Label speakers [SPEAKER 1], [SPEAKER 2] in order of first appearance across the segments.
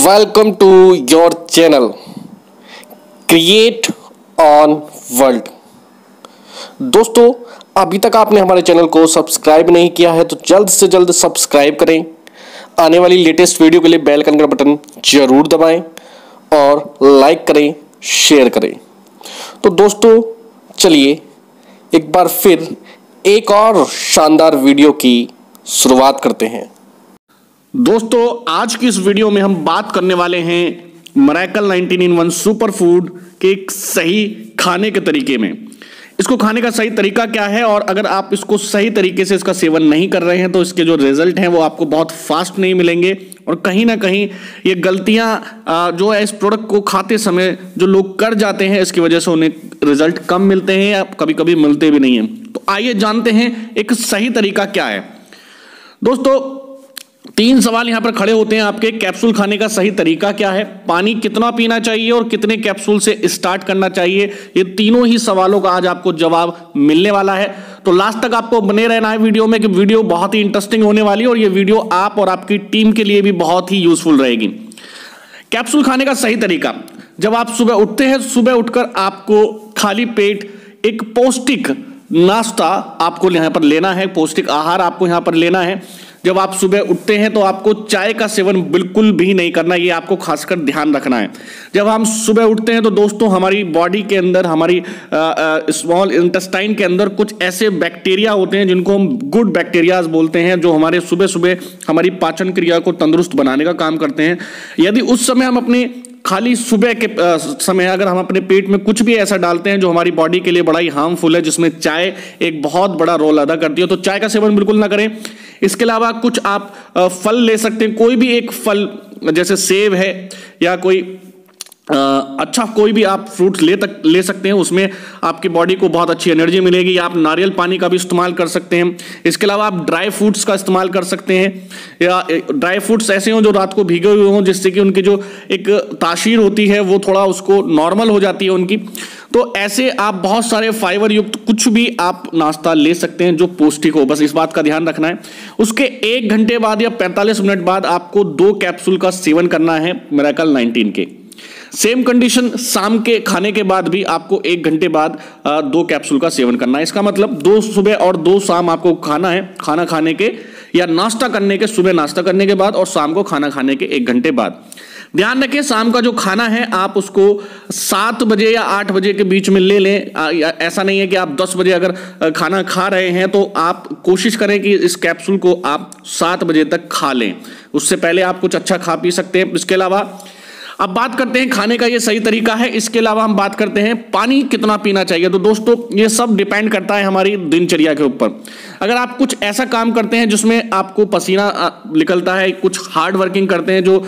[SPEAKER 1] Welcome to your channel create on world दोस्तों, अभी तक आपने हमारे चैनल को सब्सक्राइब नहीं किया है तो जल्द से जल्द सब्सक्राइब करें। आने वाली लेटेस्ट वीडियो के लिए बेल का बटन ज़रूर दबाएँ और लाइक करें शेयर करें। तो दोस्तों, चलिए एक बार फिर एक और शानदार वीडियो की शुरुआत करते हैं।
[SPEAKER 2] दोस्तों, आज की इस वीडियो में हम बात करने वाले हैं miracle 19 in one super food के एक सही खाने के तरीके में। इसको खाने का सही तरीका क्या है? और अगर आप इसको सही तरीके से इसका सेवन नहीं कर रहे हैं तो इसके जो रिज़ल्ट हैं, वो आपको बहुत फास्ट नहीं मिलेंगे। और कहीं ना कहीं ये गलतियाँ जो है, इस प्रोडक्ट को खाते समय जो लोग कर जाते हैं, इसकी वजह से उन्हें रिज़ल्ट कम मिलते हैं या कभी कभी मिलते भी नहीं हैं। तो आइए जानते हैं एक सही तरीका क्या है। दोस्तों तीन सवाल यहाँ पर खड़े होते हैं आपके। कैप्सूल खाने का सही तरीका क्या है? पानी कितना पीना चाहिए और कितने कैप्सूल से स्टार्ट करना चाहिए? ये तीनों ही सवालों का आज आपको जवाब मिलने वाला है। तो लास्ट तक आपको बने रहना है वीडियो में कि वीडियो बहुत ही इंटरेस्टिंग होने वाली है और ये वीडियो आप और आपकी टीम के लिए भी बहुत ही यूजफुल रहेगी। कैप्सूल खाने का सही तरीका। जब आप सुबह उठते हैं, सुबह उठकर आपको खाली पेट एक पौष्टिक नाश्ता आपको यहाँ पर लेना है, पौष्टिक आहार आपको यहाँ पर लेना है। जब आप सुबह उठते हैं तो आपको चाय का सेवन बिल्कुल भी नहीं करना, ये आपको खासकर ध्यान रखना है। जब हम सुबह उठते हैं तो दोस्तों, हमारी बॉडी के अंदर, हमारी स्मॉल इंटेस्टाइन के अंदर कुछ ऐसे बैक्टीरिया होते हैं जिनको हम गुड बैक्टीरियाज बोलते हैं, जो हमारे सुबह सुबह हमारी पाचन क्रिया को तंदुरुस्त बनाने का काम करते हैं। यदि उस समय हम अपने खाली सुबह के समय अगर हम अपने पेट में कुछ भी ऐसा डालते हैं जो हमारी बॉडी के लिए बड़ा ही हार्मफुल है, जिसमें चाय एक बहुत बड़ा रोल अदा करती है तो चाय का सेवन बिल्कुल ना करें। इसके अलावा कुछ आप फल ले सकते हैं। कोई भी एक फल, जैसे सेब है या कोई अच्छा कोई भी आप फ्रूट ले तक, ले सकते हैं, उसमें आपकी बॉडी को बहुत अच्छी एनर्जी मिलेगी, आप नारियल पानी का भी इस्तेमाल कर सकते हैं। इसके अलावा आप ड्राई फ्रूट्स का इस्तेमाल कर सकते हैं, या ड्राई फ्रूट्स ऐसे हों जो रात को भीगे हुए हों, जिससे कि उनकी जो एक ताशीर होती है, वो थोड़ा उसको नॉर्मल हो जाती है उनकी। तो ऐसे आप बहुत सारे फाइबर युक्त कुछ भी आप नाश्ता ले सकते हैं जो पौष्टिक हो। बस इस बात का ध्यान रखना है। उसके एक घंटे बाद या पैंतालीस मिनट बाद आपको दो कैप्सूल का सेवन करना है मेराकल 19 के। सेम कंडीशन शाम के खाने के बाद भी आपको एक घंटे बाद दो कैप्सूल का सेवन करना है। इसका मतलब दो सुबह और दो शाम आपको खाना है, खाना खाने के, या नाश्ता करने के, सुबह नाश्ता करने के बाद और शाम को खाना खाने के एक घंटे बाद। ध्यान रखें, शाम का जो खाना है, आप उसको सात बजे या आठ बजे के बीच में ले लें। ऐसा नहीं है कि आप दस बजे अगर खाना खा रहे हैं तो आप कोशिश करें कि इस कैप्सूल को आप सात बजे तक खा लें। उससे पहले आप कुछ अच्छा खा पी सकते हैं। इसके अलावा अब बात करते हैं खाने का ये सही तरीका है। इसके अलावा हम बात करते हैं पानी कितना पीना चाहिए। तो दोस्तों, ये सब डिपेंड करता है हमारी दिनचर्या के ऊपर। अगर आप कुछ ऐसा काम करते हैं जिसमें आपको पसीना निकलता है, कुछ हार्ड वर्किंग करते हैं जो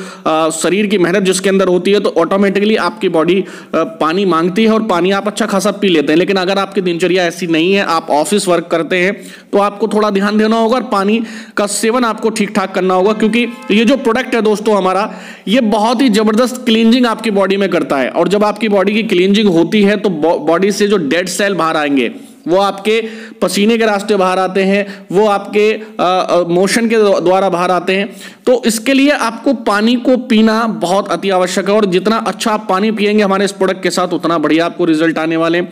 [SPEAKER 2] शरीर की मेहनत जिसके अंदर होती है तो ऑटोमेटिकली आपकी बॉडी पानी मांगती है और पानी आप अच्छा खासा पी लेते हैं। लेकिन अगर आपकी दिनचर्या ऐसी नहीं है, आप ऑफ़िस वर्क करते हैं तो आपको थोड़ा ध्यान देना होगा और पानी का सेवन आपको ठीक ठाक करना होगा। क्योंकि ये जो प्रोडक्ट है दोस्तों हमारा ये बहुत ही ज़बरदस्त क्लींजिंग आपकी बॉडी में करता है। और जब आपकी बॉडी की क्लींजिंग होती है तो बॉडी से जो डेड सेल बाहर आएँगे, वो आपके पसीने के रास्ते बाहर आते हैं, वो आपके मोशन के द्वारा बाहर आते हैं। तो इसके लिए आपको पानी को पीना बहुत अति आवश्यक है, और जितना अच्छा आप पानी पिएँगे हमारे इस प्रोडक्ट के साथ, उतना बढ़िया आपको रिज़ल्ट आने वाले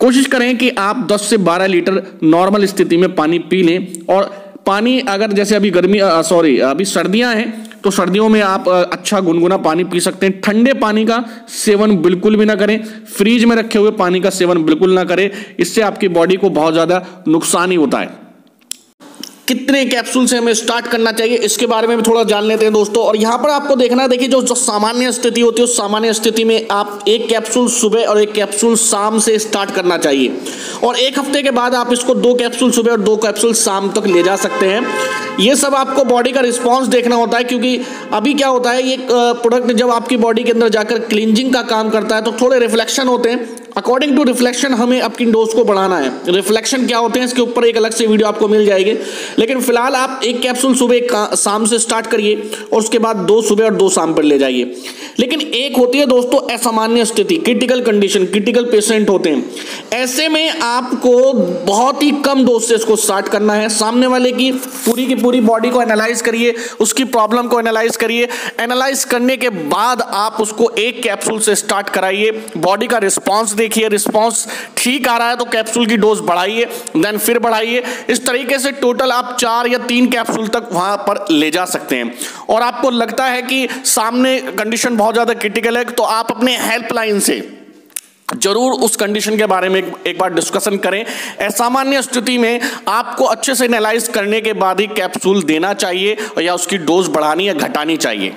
[SPEAKER 2] कोशिश करें कि आप 10 से 12 लीटर नॉर्मल स्थिति में पानी पी लें, और पानी अगर जैसे अभी गर्मी सॉरी अभी सर्दियाँ हैं तो सर्दियों में आप अच्छा गुनगुना पानी पी सकते हैं। ठंडे पानी का सेवन बिल्कुल भी ना करें। फ्रीज में रखे हुए पानी का सेवन बिल्कुल ना करें। इससे आपकी बॉडी को बहुत ज़्यादा नुकसान ही होता है। कितने कैप्सूल से हमें स्टार्ट करना चाहिए इसके बारे में भी थोड़ा जान लेते हैं दोस्तों। और यहाँ पर आपको देखना देखिए जो, जो सामान्य स्थिति होती है उस सामान्य स्थिति में आप एक कैप्सूल सुबह और एक कैप्सूल शाम से स्टार्ट करना चाहिए। और एक हफ़्ते के बाद आप इसको दो कैप्सूल सुबह और दो कैप्सूल शाम तक ले जा सकते हैं। ये सब आपको बॉडी का रिस्पॉन्स देखना होता है क्योंकि अभी क्या होता है ये प्रोडक्ट जब आपकी बॉडी के अंदर जाकर क्लिनजिंग का काम करता है तो थोड़े रिफ्लेक्शन होते हैं। अकॉर्डिंग टू रिफ्लेक्शन हमें अपनी डोज को बढ़ाना है। रिफ्लेक्शन क्या होते हैं? इसके ऊपर एक अलग से वीडियो आपको मिल जाएगी। लेकिन फ़िलहाल आप एक कैप्सूल सुबह शाम से स्टार्ट करिए और उसके बाद दो सुबह और दो शाम पर ले जाइए। लेकिन एक होती है दोस्तों, असामान्य स्थिति क्रिटिकल कंडीशन क्रिटिकल पेशेंट होते हैं। ऐसे में आपको बहुत ही कम डोज से इसको स्टार्ट करना है। सामने वाले की पूरी की पूरी बॉडी को एनालाइज करिए, उसकी प्रॉब्लम को एनालाइज करिए। एनालाइज करने के बाद आप उसको एक कैप्सूल से स्टार्ट कराइए। बॉडी का रिस्पॉन्स देखिए रिस्पॉन्स ठीक आ रहा है तो कैप्सूल की डोज बढ़ाइए देन फिर बढ़ाइए। इस तरीके से टोटल आप चार या तीन कैप्सूल तक वहाँ पर ले जा सकते हैं। और आपको लगता है कि सामने कंडीशन बहुत ज़्यादा क्रिटिकल है तो आप अपने हेल्पलाइन से ज़रूर उस कंडीशन के बारे में एक बार डिस्कशन करें। असामान्य स्थिति में आपको अच्छे से एनालाइज करने के बाद ही कैप्सूल देना चाहिए या उसकी डोज बढ़ानी या घटानी चाहिए।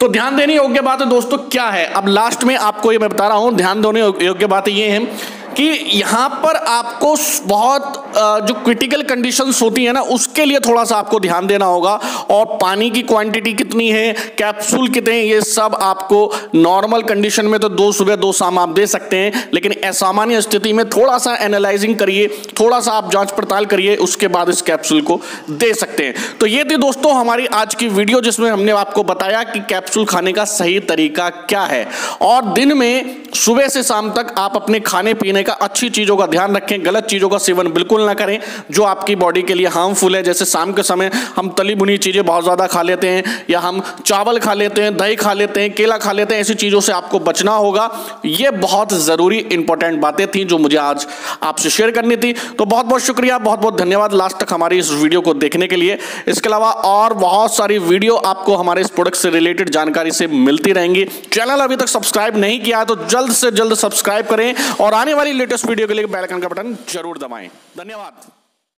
[SPEAKER 2] तो ध्यान देने योग्य बात है दोस्तों क्या है? अब लास्ट में आपको ये मैं बता रहा हूँ, ध्यान देने योग्य बात ये है कि यहाँ पर आपको बहुत जो क्रिटिकल कंडीशंस होती है ना, उसके लिए थोड़ा सा आपको ध्यान देना होगा। और पानी की क्वांटिटी कितनी है कैप्सूल कितने ये सब आपको नॉर्मल कंडीशन में तो दो सुबह, दो शाम आप दे सकते हैं। लेकिन असामान्य स्थिति में थोड़ा सा एनालाइजिंग करिए, थोड़ा सा आप जाँच पड़ताल करिए, उसके बाद इस कैप्सूल को दे सकते हैं। तो ये थी दोस्तों हमारी आज की वीडियो जिसमें हमने आपको बताया कि कैप्सूल खाने का सही तरीका क्या है। और दिन में सुबह से शाम तक आप अपने खाने पीने का अच्छी चीज़ों का ध्यान रखें, गलत चीज़ों का सेवन बिल्कुल ना करें, जो आपकी बॉडी के लिए हार्मफुल है। जैसे शाम के समय हम तली बुनी चीज़ें बहुत ज़्यादा खा लेते हैं, या हम चावल खा लेते हैं, दही खा लेते हैं, केला खा लेते हैं, ऐसी चीज़ों से आपको बचना होगा। ये बहुत ज़रूरी इंपॉर्टेंट बातें थी जो मुझे आज आपसे शेयर करनी थी। तो बहुत बहुत शुक्रिया बहुत बहुत धन्यवाद लास्ट तक हमारी इस वीडियो को देखने के लिए। इसके अलावा और बहुत सारी वीडियो आपको हमारे इस प्रोडक्ट से रिलेटेड जानकारी से मिलती रहेंगी। चैनल अभी तक सब्सक्राइब नहीं किया तो जल्द से जल्द सब्सक्राइब करें और आने वाली लेटेस्ट वीडियो के लिए बेल आइकन का बटन ज़रूर दबाएँ। धन्यवाद।